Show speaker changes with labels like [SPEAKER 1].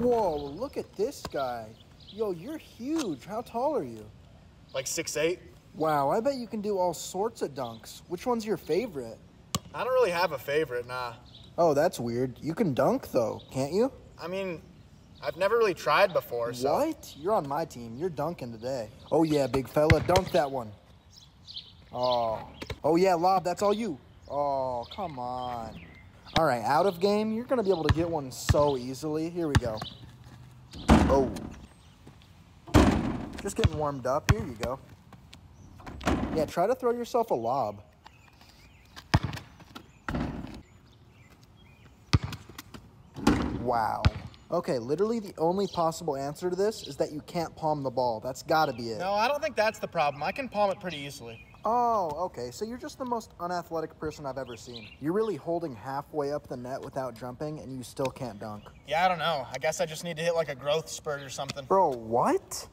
[SPEAKER 1] Whoa, look at this guy. Yo, you're huge. How tall are you?
[SPEAKER 2] Like six eight.
[SPEAKER 1] Wow, I bet you can do all sorts of dunks. Which one's your favorite?
[SPEAKER 2] I don't really have a favorite, nah.
[SPEAKER 1] Oh, that's weird. You can dunk, though, can't you?
[SPEAKER 2] I mean, I've never really tried before, so.
[SPEAKER 1] What? You're on my team. You're dunking today. Oh, yeah, big fella. Dunk that one. Oh. Oh, yeah, Lob, that's all you. Oh, come on. All right, out of game, you're going to be able to get one so easily. Here we go. Oh. Just getting warmed up. Here you go. Yeah, try to throw yourself a lob. Wow. Okay, literally the only possible answer to this is that you can't palm the ball. That's got to be it.
[SPEAKER 2] No, I don't think that's the problem. I can palm it pretty easily.
[SPEAKER 1] Oh, okay. So you're just the most unathletic person I've ever seen. You're really holding halfway up the net without jumping, and you still can't dunk.
[SPEAKER 2] Yeah, I don't know. I guess I just need to hit like a growth spurt or something.
[SPEAKER 1] Bro, what?